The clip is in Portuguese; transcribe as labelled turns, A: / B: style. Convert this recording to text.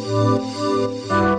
A: Música